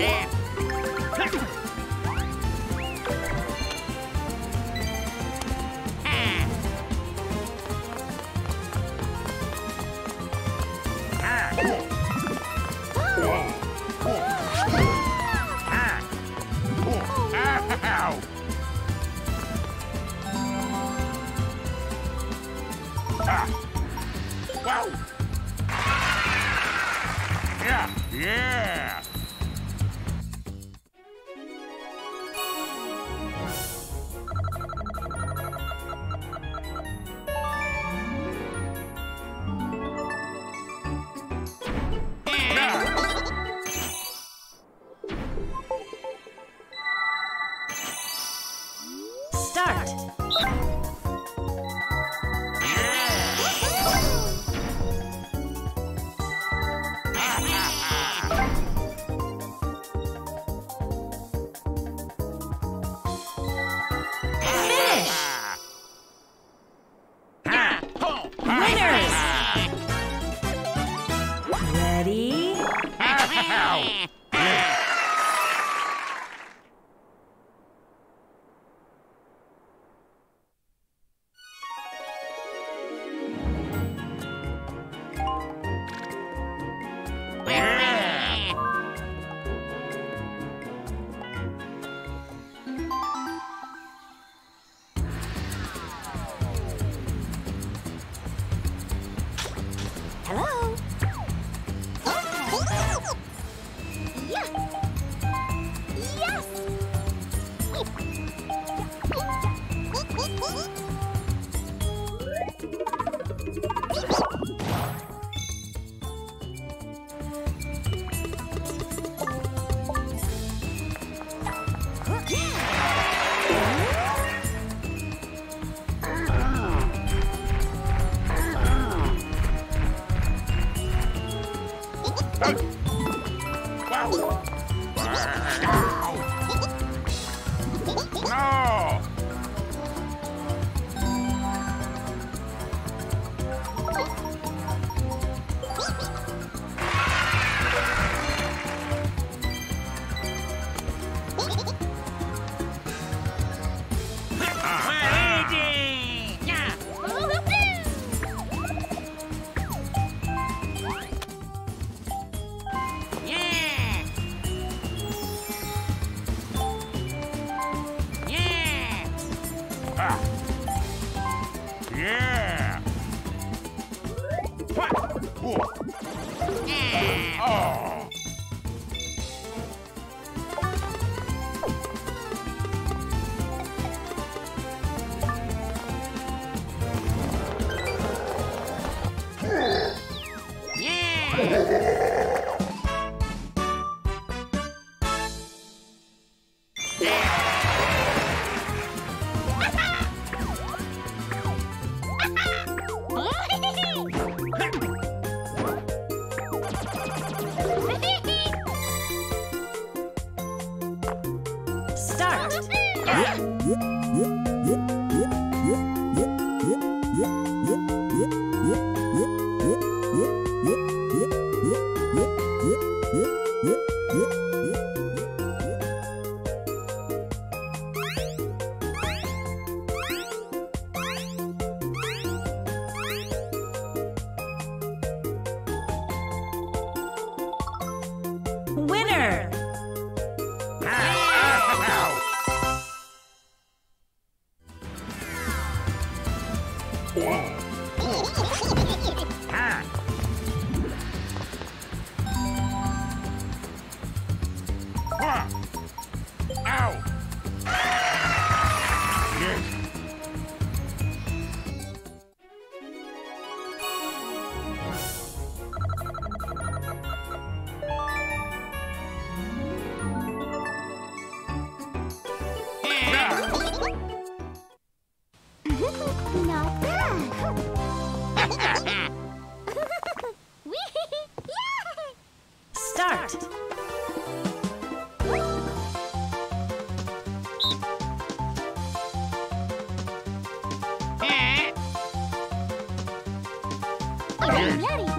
Eh. 何。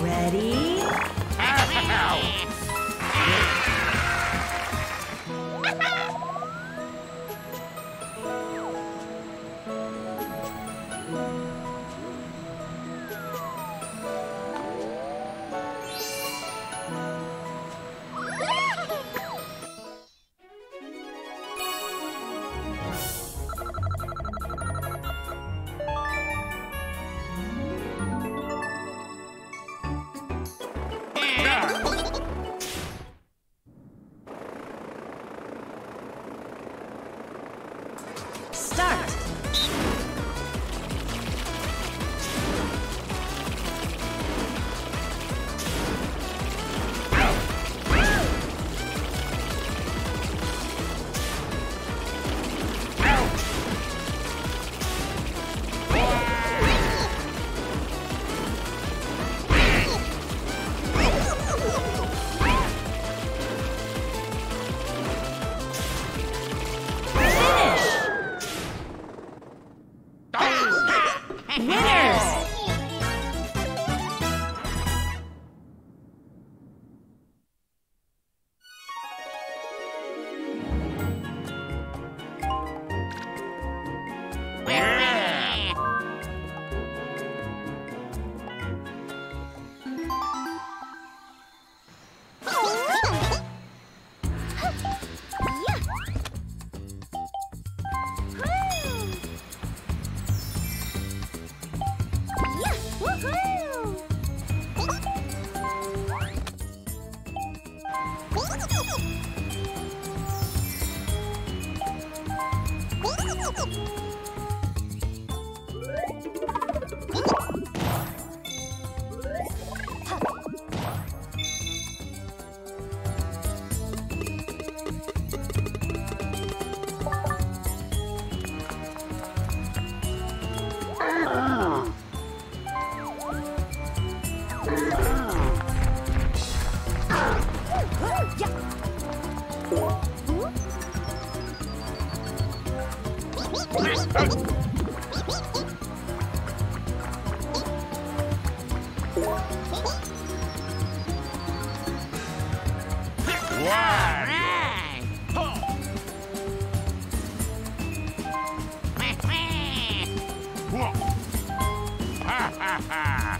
Ready? Ow! Ha ha ha.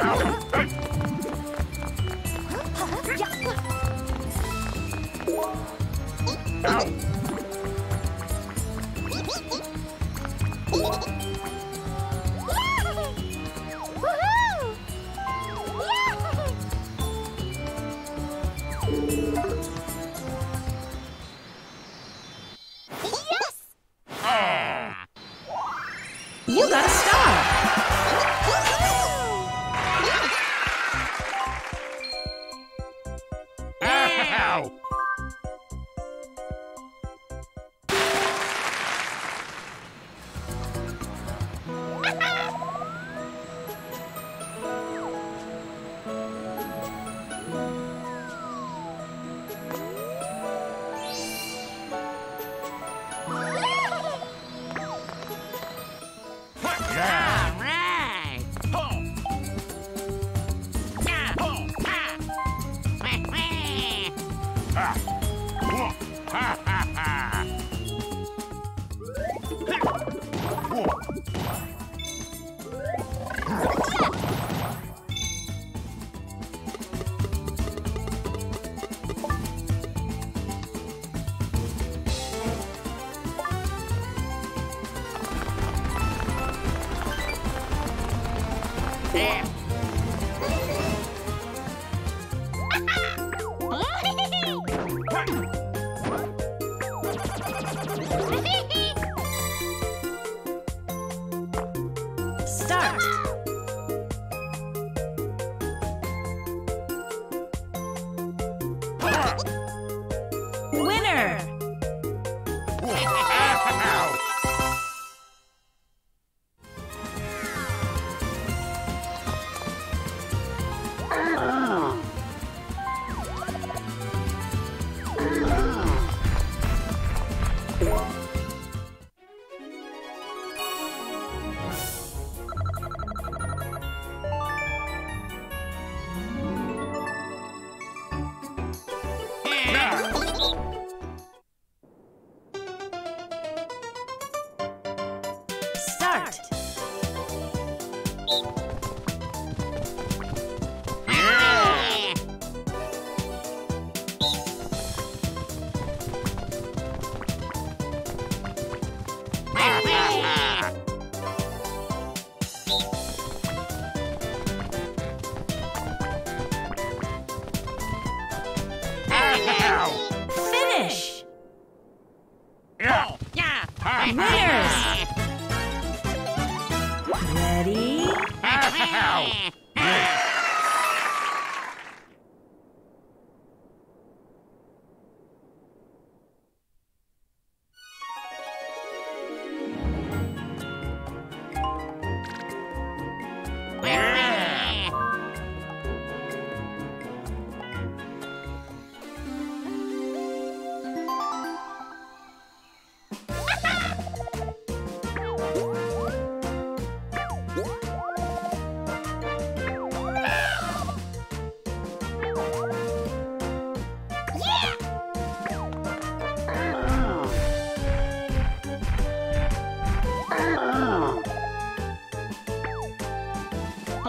Woohoo!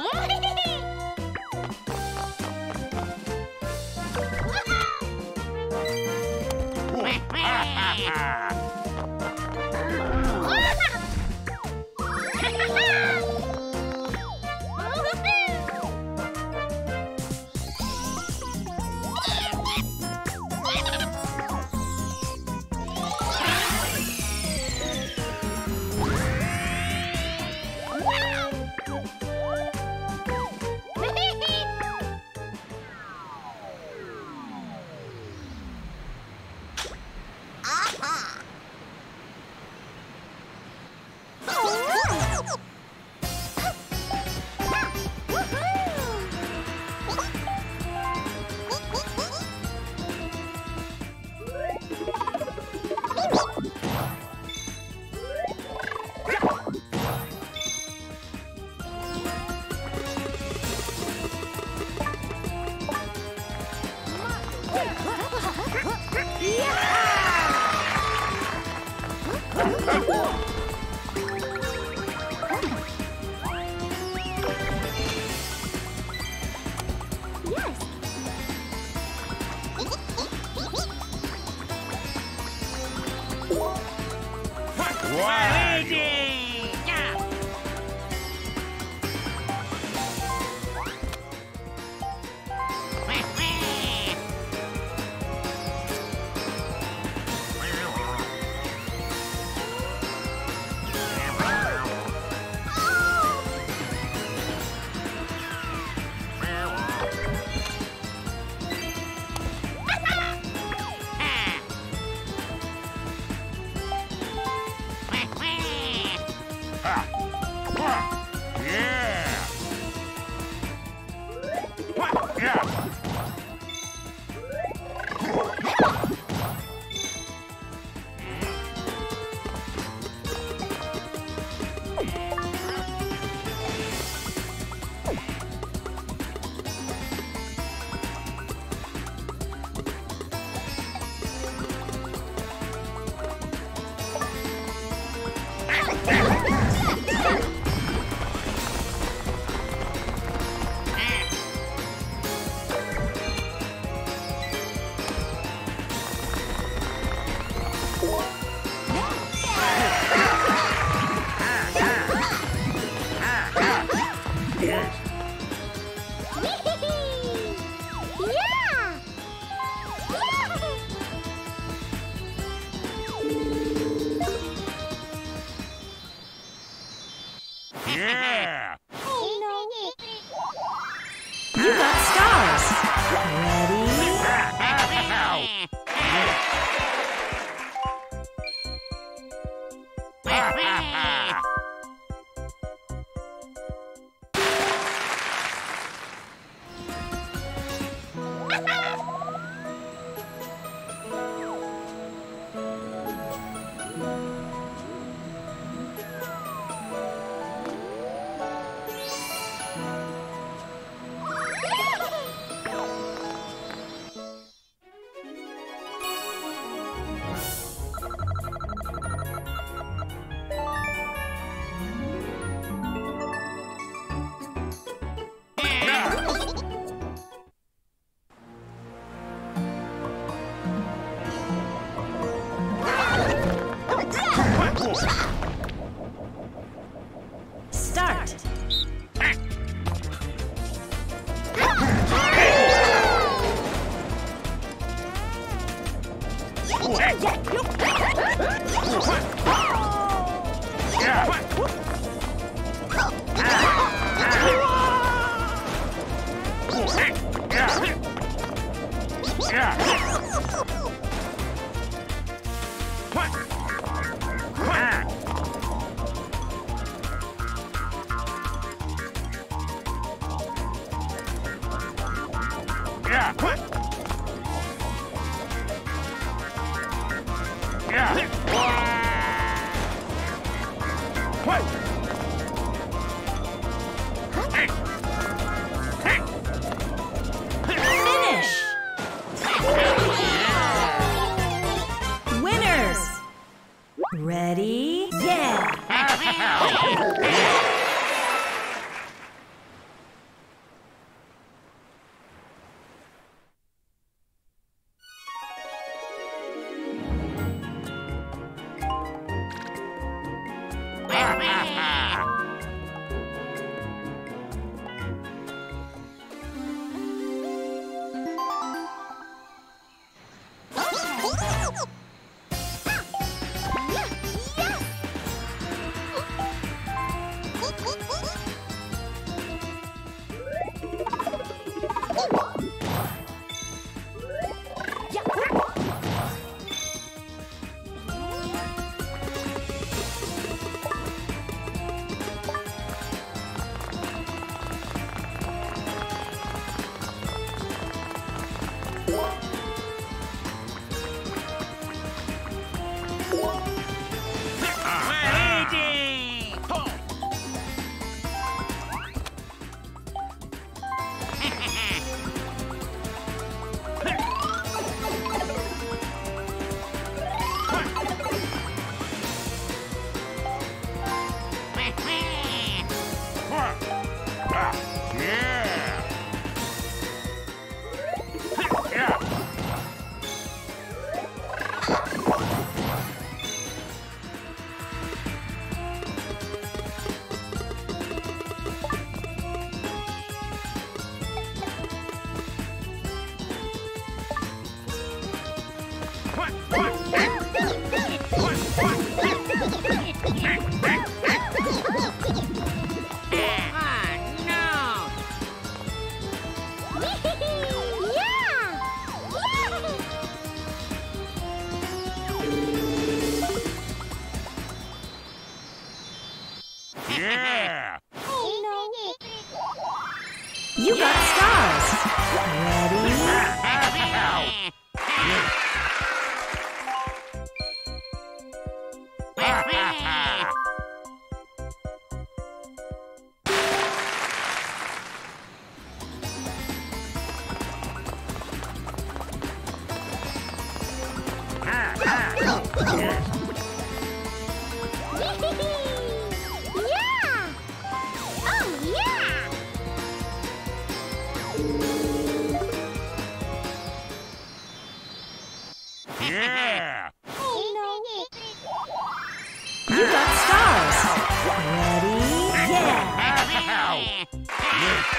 What? Oh! Yeah. You got stars. Ready? Yeah.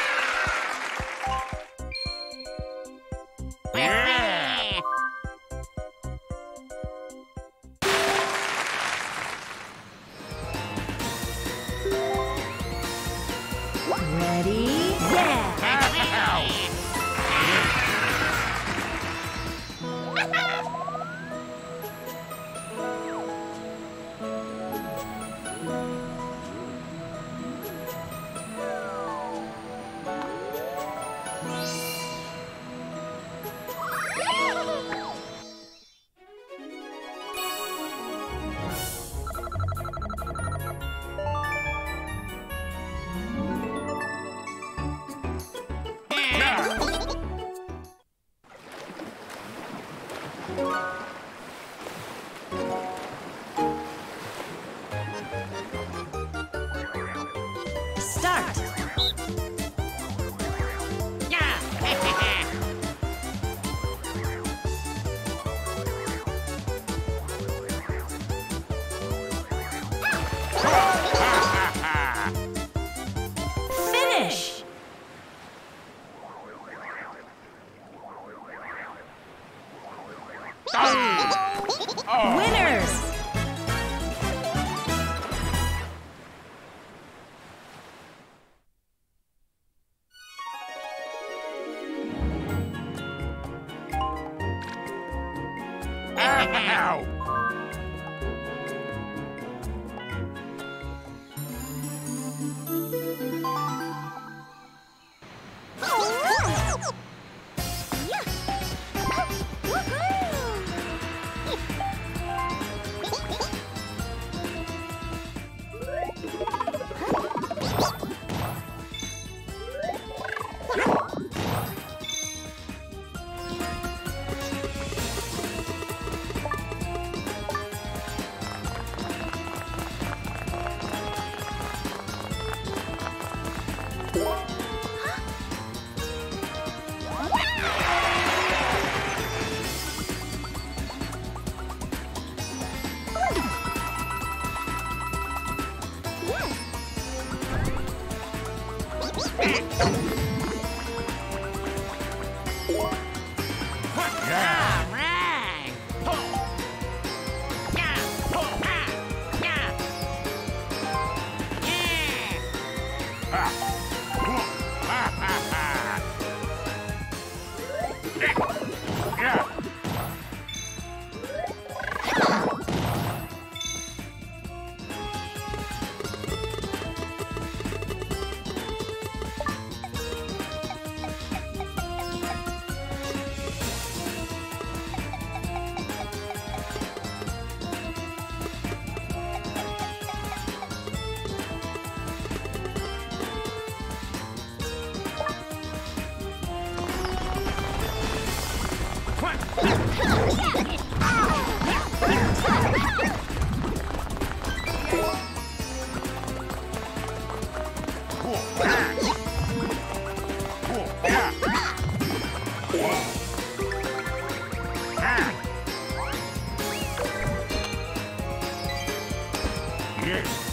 Yeah.